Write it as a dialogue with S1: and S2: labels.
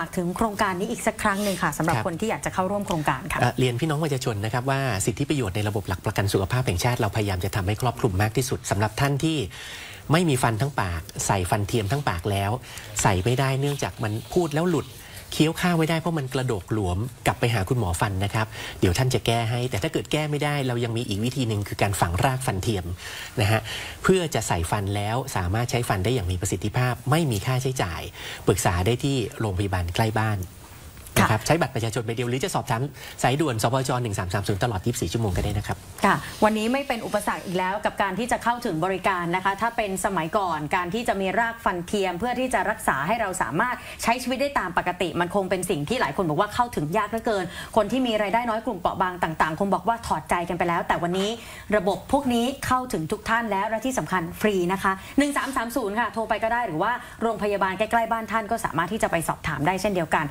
S1: ากถึงโครงการนี้อีกสักครั้งหนึ่งค่ะสำหรับ
S2: ครับ
S1: คนที่อยากจะเข้าร่วมโครงการค่ะ
S2: เอ่อเรียนพี่น้องประชาชนนะครับว่าสิทธิประโยชน์ในระบบหลักประกันสุขภาพแห่งชาติเราพยายามจะทำให้ครอบคลุมมากที่สุดสำหรับท่านที่ไม่มีฟันทั้งปาก ใส่ฟันเทียมทั้งปากแล้ว ใส่ไม่ได้เนื่องจากมันพูดแล้วหลุด เคี้ยวข้าวไม่ได้เพราะมันกระโดกหลวมกลับไปหาคุณหมอฟันนะครับเดี๋ยวท่านจะแก้ให้ แต่ถ้าเกิดแก้ไม่ได้เรายังมีอีกวิธีหนึ่งคือการฝังรากฟันเทียมนะฮะเพื่อจะใส่ฟันแล้วสามารถใช้ฟันได้อย่างมีประสิทธิภาพ ไม่มีค่าใช้จ่าย ปรึกษาได้ที่โรงพยาบาลใกล้บ้าน นะครับใช้บัตรประชาชนใบเดียวหรือจะสอบถามสายด่วนสปจ1330 ตลอด 24 ชั่วโมงก็ได้นะครับ
S1: ค่ะวันนี้ไม่เป็นอุปสรรคอีกแล้วกับการที่จะเข้าถึงบริการนะคะ ถ้าเป็นสมัยก่อนการที่จะมีรากฟันเทียม เพื่อที่จะรักษาให้เราสามารถใช้ชีวิตได้ตามปกติ มันคงเป็นสิ่งที่หลายคนบอกว่าเข้าถึงยากเหลือเกิน คนที่มีรายได้น้อยกลุ่มเปราะบางต่างๆ คงบอกว่าถอดใจกันไปแล้ว แต่วันนี้ระบบพวกนี้เข้าถึงทุกท่านแล้วและที่สำคัญฟรีนะคะ 1330 ค่ะ โทรไปก็ได้หรือว่าโรงพยาบาลใกล้ๆบ้านท่านก็สามารถที่จะไปสอบถามได้เช่นเดียวกัน